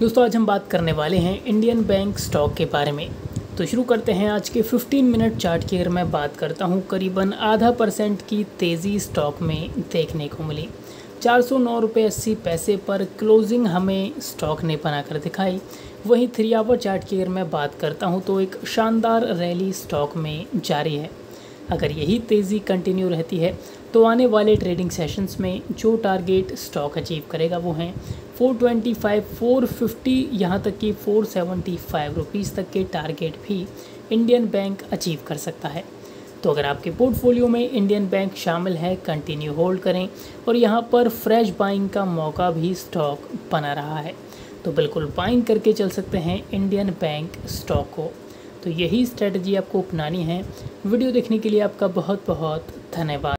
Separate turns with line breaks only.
दोस्तों, आज हम बात करने वाले हैं इंडियन बैंक स्टॉक के बारे में। तो शुरू करते हैं आज के 15 मिनट चार्ट की, अगर मैं बात करता हूँ, करीबन आधा परसेंट की तेज़ी स्टॉक में देखने को मिली। चार सौ नौ रुपये अस्सी पैसे पर क्लोजिंग हमें स्टॉक ने बनाकर दिखाई। वहीं थ्री आवर चार्ट की अगर मैं बात करता हूँ तो एक शानदार रैली स्टॉक में जारी है। अगर यही तेज़ी कंटिन्यू रहती है तो आने वाले ट्रेडिंग सेशंस में जो टारगेट स्टॉक अचीव करेगा वो हैं 425, 450 यहाँ तक कि 475 रुपीस तक के टारगेट भी इंडियन बैंक अचीव कर सकता है। तो अगर आपके पोर्टफोलियो में इंडियन बैंक शामिल है कंटिन्यू होल्ड करें और यहाँ पर फ्रेश बाइंग का मौका भी स्टॉक बना रहा है। तो बिल्कुल बाइंग करके चल सकते हैं इंडियन बैंक स्टॉक को। तो यही स्ट्रेटजी आपको अपनानी है। वीडियो देखने के लिए आपका बहुत बहुत धन्यवाद।